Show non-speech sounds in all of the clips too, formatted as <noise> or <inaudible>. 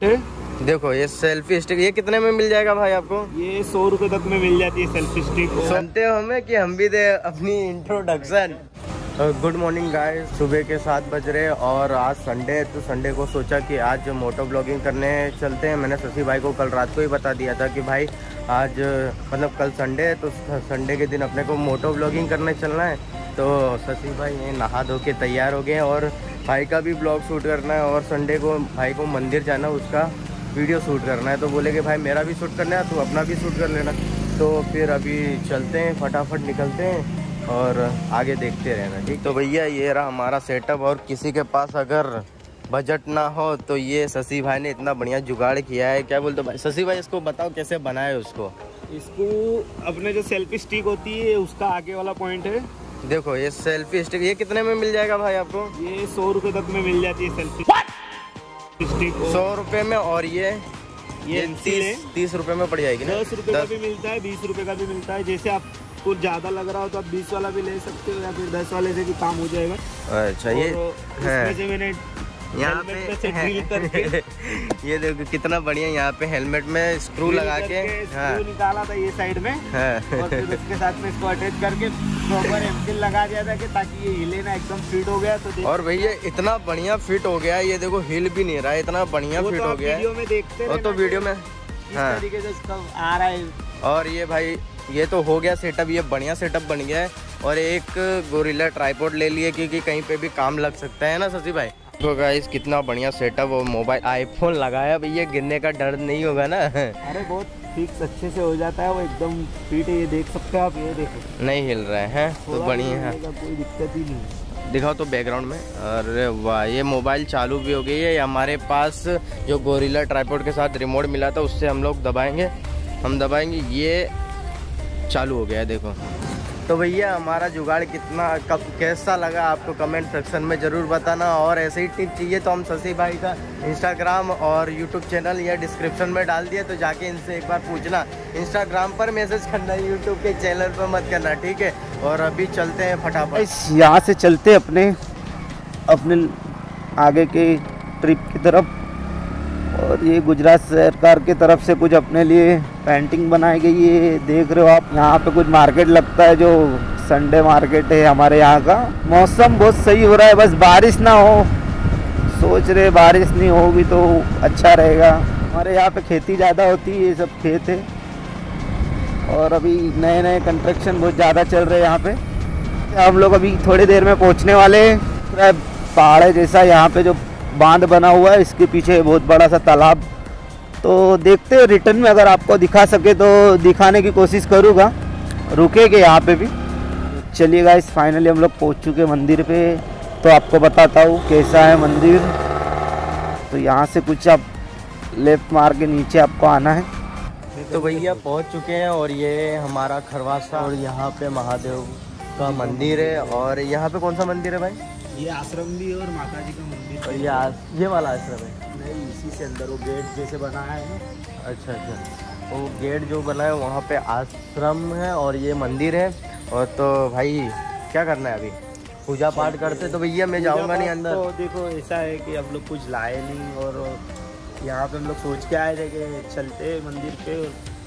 देखो ये selfie stick ये कितने में मिल जाएगा भाई आपको? ये सौ रुपए तक में मिल जाती है सेल्फी स्टिक सुनते हो हमें कि हम भी दे अपनी इंट्रोडक्शन गुड मॉर्निंग गाइस सुबह के सात बज रहे और आज संडे है तो संडे को सोचा कि आज मोटो ब्लॉगिंग करने चलते हैं। मैंने शशि भाई को कल रात को ही बता दिया था कि भाई आज मतलब कल संडे है तो संडे के दिन अपने को मोटो ब्लॉगिंग करने चलना है। तो शशि भाई ये नहा धो के तैयार हो गए और भाई का भी ब्लॉग शूट करना है और संडे को भाई को मंदिर जाना उसका वीडियो शूट करना है। तो बोले कि भाई मेरा भी शूट करना है तो अपना भी शूट कर लेना। तो फिर अभी चलते हैं, फटाफट निकलते हैं और आगे देखते रहना, ठीक? तो भैया, ये रहा हमारा सेटअप और किसी के पास अगर बजट ना हो तो ये शशि भाई ने इतना बढ़िया जुगाड़ किया है। क्या बोलते भाई? शशि भाई, इसको बताओ कैसे बनाए उसको? इसको अपने जो सेल्फी स्टिक होती है, उसका आगे वाला पॉइंट है। देखो ये सेल्फी स्टिक ये कितने में मिल जाएगा भाई आपको? ये सौ रुपए तक में मिल जाती है सेल्फी स्टिक सौ रुपए में और ये ये तीस तीस रुपए में पड़ जाएगी दस रुपए का भी मिलता है बीस रुपए का भी मिलता है। जैसे आप आपको ज़्यादा लग रहा हो तो आप बीस वाला भी ले सकते हो या फिर दस वाले से भी काम हो जाएगा। अच्छा ये है। से मैंने यहाँ पे <laughs> ये देखो कितना बढ़िया यहाँ पे हेलमेट में स्क्रू लगा के हाँ। निकाला था ये साइड में। हाँ। और फिर उसके साथ में इसको अटैच करके प्रॉपर एमसील लगा दिया था कि ताकि ये हिले ना एकदम फिट हो गया तो और भैया इतना बढ़िया फिट हो गया ये देखो हिल भी नहीं रहा है इतना बढ़िया फिट तो हो गया वीडियो में देखते और तो वीडियो में हाँ। तरीके से इसका आ रहा है। और ये भाई ये तो हो गया सेटअप ये बढ़िया सेटअप बन गया है। और एक गोरिल्ला ट्राईपोर्ट ले लिए क्योंकि कहीं पे भी काम लग सकता है ना शशि भाई? तो गाइस कितना बढ़िया सेटअप और मोबाइल आईफोन लगाया। भैया गिरने का डर नहीं होगा ना? अरे बहुत फिक्स अच्छे से हो जाता है वो एकदम फिट है ये देख सकते हो आप ये देखो। नहीं हिल रहे हैं तो बढ़िया है। कोई दिक्कत ही नहीं दिखाओ तो बैकग्राउंड में। अरे वाह ये मोबाइल चालू भी हो गई है। हमारे पास जो गोरिल्ला ट्राईपोर्ट के साथ रिमोट मिला था उससे हम लोग दबाएँगे। हम दबाएँगे ये चालू हो गया है देखो। तो भैया, हमारा जुगाड़ कितना कब, कैसा लगा आपको कमेंट सेक्शन में ज़रूर बताना और ऐसे ही टिप चाहिए तो हम शशि भाई का इंस्टाग्राम और यूट्यूब चैनल या डिस्क्रिप्शन में डाल दिए तो जाके इनसे एक बार पूछना। इंस्टाग्राम पर मैसेज करना यूट्यूब के चैनल पर मत करना, ठीक है? और अभी चलते हैं फटाफट। इस यहाँ से चलते अपने अपने आगे के ट्रिप की तरफ़ और ये गुजरात सरकार की तरफ़ से कुछ अपने लिए पेंटिंग बनाई गई है, देख रहे हो आप, यहाँ पे कुछ मार्केट लगता है जो संडे मार्केट है हमारे यहाँ का। मौसम बहुत सही हो रहा है, बस बारिश ना हो। सोच रहे बारिश नहीं होगी तो अच्छा रहेगा। हमारे यहाँ पे खेती ज़्यादा होती है, ये सब खेत है। और अभी नए नए कंस्ट्रक्शन बहुत ज़्यादा चल रहे हैं यहाँ पे। हम लोग अभी थोड़ी देर में पहुँचने वाले हैं। पहाड़ है जैसा यहाँ पे जो बाँध बना हुआ है, इसके पीछे बहुत बड़ा सा तालाब तो देखते हैं रिटर्न में अगर आपको दिखा सके तो दिखाने की कोशिश करूँगा। रुकेंगे यहाँ पे भी। चलिए गाइस फाइनली हम लोग पहुँच चुके मंदिर पे। तो आपको बताता हूँ कैसा है मंदिर। तो यहाँ से कुछ आप लेफ़्ट मार के नीचे आपको आना है। तो भैया पहुँच चुके हैं और ये हमारा खरवासा। और यहाँ पे महादेव का मंदिर है। और यहाँ पे कौन सा मंदिर है भाई? ये आश्रम भी और माता जी का मंदिर और ये ये वाला आश्रम है। नहीं इसी से अंदर वो गेट जैसे बनाया है ना। अच्छा अच्छा। वो गेट जो बना है वहाँ पे आश्रम है और ये मंदिर है। और तो भाई क्या करना है अभी? पूजा पाठ करते तो भैया मैं जाऊँगा नहीं अंदर। तो देखो ऐसा है कि हम लोग कुछ लाए नहीं और यहाँ पे हम लोग सोच के आए थे कि चलते मंदिर पे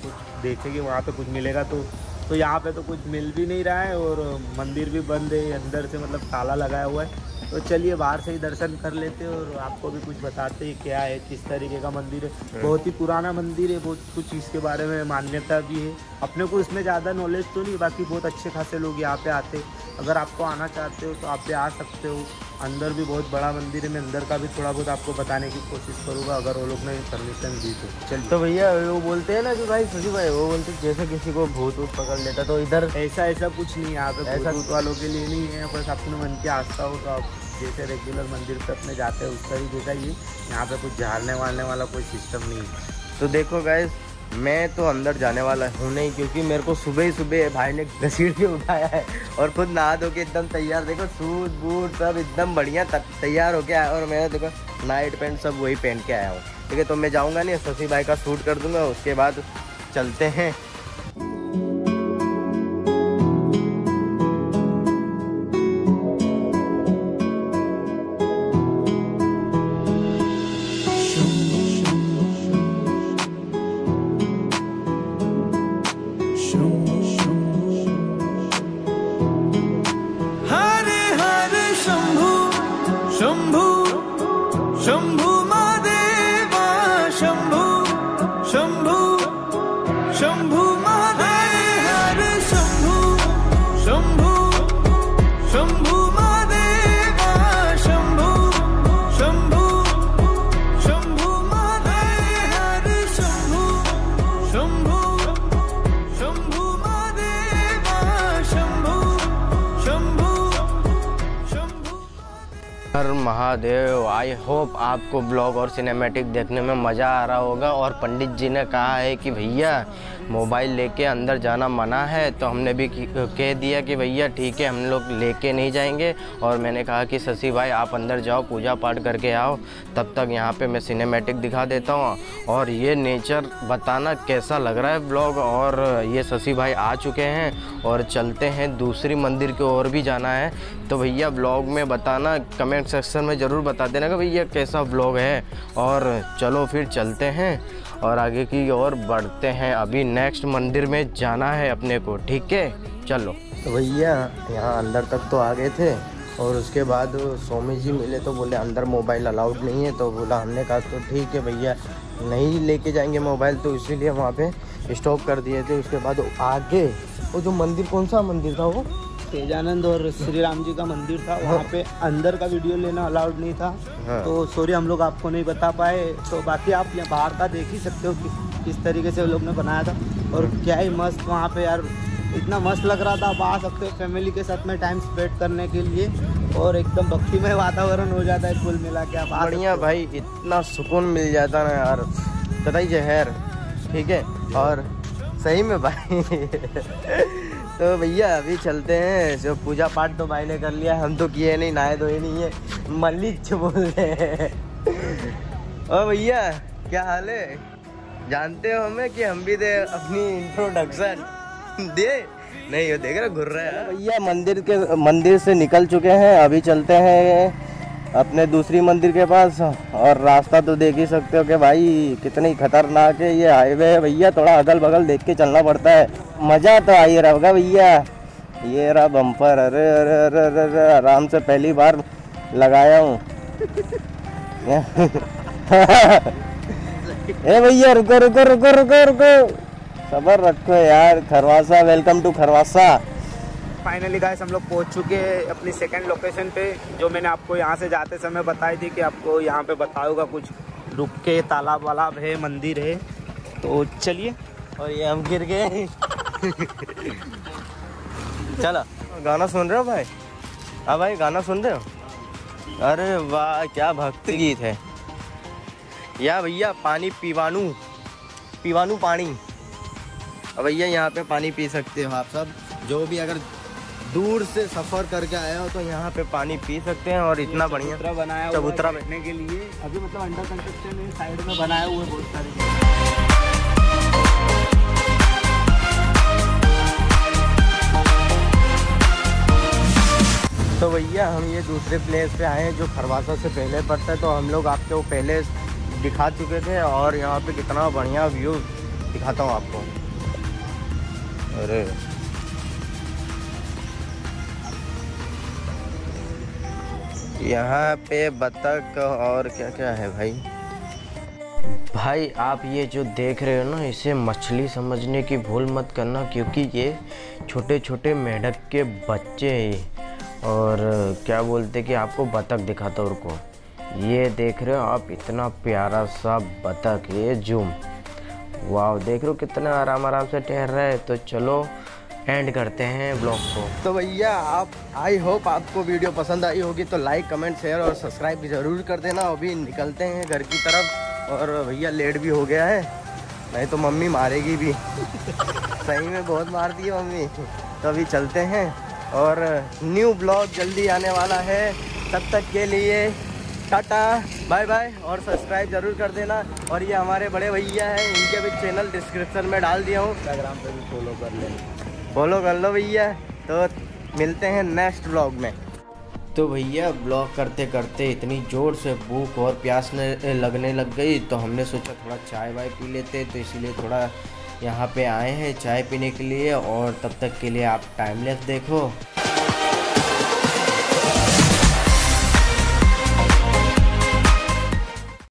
कुछ देखेंगे वहाँ पे कुछ मिलेगा तो तो यहाँ पे तो कुछ मिल भी नहीं रहा है और मंदिर भी बंद है अंदर से मतलब ताला लगाया हुआ है। तो चलिए बाहर से ही दर्शन कर लेते हैं और आपको भी कुछ बताते हैं क्या है किस तरीके का मंदिर है। हाँ। बहुत ही पुराना मंदिर है बहुत कुछ इसके बारे में मान्यता भी है। अपने को इसमें ज़्यादा नॉलेज तो नहीं बाकी बहुत अच्छे खासे लोग यहाँ पे आते अगर आपको आना चाहते हो तो आप पे आ सकते हो। अंदर भी बहुत बड़ा मंदिर है मैं अंदर का भी थोड़ा बहुत आपको बताने की कोशिश करूँगा अगर वो लोग ने परमिशन दी तो। चल तो भैया वो बोलते हैं ना कि भाई सची भाई वो बोलते जैसे किसी को भूत वूत पकड़ लेता तो इधर ऐसा ऐसा कुछ नहीं यहाँ पे ऐसा भूत वालों के लिए नहीं है बस अपने मन की आस्था हो तो आप जैसे रेगुलर मंदिर पे अपने जाते हैं उस तरीके का ही यहाँ पे कुछ झाड़ने वालने वाला कोई सिस्टम नहीं है। तो देखो गाइज़ मैं तो अंदर जाने वाला हूँ नहीं, क्योंकि मेरे को सुबह ही सुबह भाई ने घसीट के उठाया है और खुद नहा धो के एकदम तैयार। देखो, सूट, बूट सब एकदम बढ़िया तैयार होके आया और मैं देखो नाइट पैंट सब वही पहन के आया हूँ। ठीक है तो मैं जाऊँगा नहीं, शशि भाई का सूट कर दूँगा, उसके बाद चलते हैं। some her Mahadev I hope आपको ब्लॉग और सिनेमैटिक देखने में मज़ा आ रहा होगा। और पंडित जी ने कहा है कि भैया मोबाइल लेके अंदर जाना मना है। तो हमने भी कह दिया कि भैया, ठीक है, हम लोग लेके नहीं जाएँगे। और मैंने कहा कि शशि भाई, आप अंदर जाओ पूजा पाठ करके आओ। तब तक यहाँ पे मैं सिनेमैटिक दिखा देता हूँ। और ये नेचर बताना कैसा लग रहा है ब्लॉग और ये शशि भाई आ चुके हैं और चलते हैं दूसरी मंदिर की ओर भी जाना है। तो भैया ब्लॉग में बताना कमेंट सेक्शन में ज़रूर बता देना कि भैया कैसा ब्लॉग है। और चलो फिर चलते हैं और आगे की ओर बढ़ते हैं। अभी नेक्स्ट मंदिर में जाना है अपने को, ठीक है? चलो। तो भैया, यहाँ अंदर तक तो आ गए थे और उसके बाद स्वामी जी मिले तो बोले, अंदर मोबाइल अलाउड नहीं है। तो बोला, हमने कहा तो ठीक है भैया, नहीं लेके जाएँगे मोबाइल तो इसीलिए वहाँ पे स्टॉप कर दिए थे। उसके बाद आगे वो जो मंदिर, कौन सा मंदिर था वो? तेजानंद और श्री राम जी का मंदिर था वहाँ पे अंदर का वीडियो लेना अलाउड नहीं था। हाँ। तो सॉरी हम लोग आपको नहीं बता पाए। तो बाकी आप यहाँ बाहर का देख ही सकते हो कि किस तरीके से वो लोग ने बनाया था। और क्या ही मस्त वहाँ पे यार इतना मस्त लग रहा था। आप आ सकते हो फैमिली के साथ में टाइम स्पेंड करने के लिए। और एकदम भक्तिमय वातावरण हो जाता है कुल मिला के आप बढ़िया भाई इतना सुकून मिल जाता ना यार। कतई जहर ठीक है? और सही में भाई तो भैया, अभी चलते हैं। जो पूजा पाठ तो भाई ने कर लिया, हम तो किए नहीं, नहाए धोए नहीं है। मलिक रहे हैं। भैया, क्या हाल है? जानते हो हमें कि हम भी दे अपनी इंट्रोडक्शन दे? नहीं, वो देख रहे घुर रहा है। भैया, मंदिर के, मंदिर से निकल चुके हैं, अभी चलते हैं। अपने दूसरी मंदिर के पास, और रास्ता तो देख ही सकते हो कि भाई कितनी खतरनाक है ये हाईवे है भैया, थोड़ा अगल बगल देख के चलना पड़ता है। मज़ा तो आई रहा भैया। ये रहा बम्पर अरे अरे अरे अरे अरे, आराम से पहली बार लगाया हूँ। <laughs> ए भैया, रुको रुको रुको रुको रुको। सबर रखो यार, Kharwasa welcome to Kharwasa. Finally guys हम लोग पहुँच चुके हैं अपनी सेकंड लोकेशन पे, जो मैंने आपको यहाँ से जाते समय बताई थी कि आपको यहाँ पे बताऊँगा कुछ। रुक के तालाब वालाब है, मंदिर है तो चलिए। और ये हम गिर गए। <laughs> चलो। गाना सुन रहे हो भाई? हाँ भाई, गाना सुन रहे हो? अरे वाह, क्या भक्ति गीत है। या भैया, पानी पीवानू। पीवानू पानी। भैया, यहाँ पे पानी पी सकते हो आप सब। जो भी अगर दूर से सफ़र करके आए हो तो यहाँ पे पानी पी सकते हैं और इतना बढ़िया चबूतरा बनाया चबूतरा बैठने के लिए। अभी मतलब अंडर कंस्ट्रक्शन है साइड में बनाया हुआ है बहुत सारे। तो भैया हम ये दूसरे प्लेस पे आए हैं जो खरवासा से पहले पड़ता है तो हम लोग आपको पहले दिखा चुके थे और यहाँ पे कितना बढ़िया व्यू दिखाता हूँ आपको। अरे। यहाँ पे बतख और क्या क्या है भाई? भाई, आप ये जो देख रहे हो ना, इसे मछली समझने की भूल मत करना, क्योंकि ये छोटे छोटे मेढक के बच्चे हैं और क्या बोलते कि आपको बतख दिखाता हूँ को ये देख रहे हो आप, इतना प्यारा सा बतख, ये जूम। वाह देख रहे हो कितना आराम आराम से ठहर रहा है। तो चलो एंड करते हैं ब्लॉग को। तो भैया आप आई होप आपको वीडियो पसंद आई होगी तो लाइक कमेंट शेयर और सब्सक्राइब भी ज़रूर कर देना। अभी निकलते हैं घर की तरफ़ और भैया लेट भी हो गया है। नहीं तो मम्मी मारेगी भी। <laughs> सही में बहुत मारती है मम्मी। तो अभी चलते हैं और न्यू ब्लॉग जल्दी आने वाला है। तब तक के लिए टाटा बाय बाय और सब्सक्राइब ज़रूर कर देना। और ये हमारे बड़े भैया हैं इनके भी चैनल डिस्क्रिप्शन में डाल दिया हूँ। इंस्टाग्राम पे भी फॉलो कर लेना। फॉलो कर लो भैया। तो मिलते हैं नेक्स्ट ब्लॉग में। तो भैया ब्लॉग करते करते इतनी ज़ोर से भूख और प्यास ने लगने लग गई तो हमने सोचा थोड़ा चाय वाय पी लेते तो इसीलिए थोड़ा यहाँ पे आए हैं चाय पीने के लिए, और तब तक के लिए आप टाइमलेस देखो।